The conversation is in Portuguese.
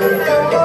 Música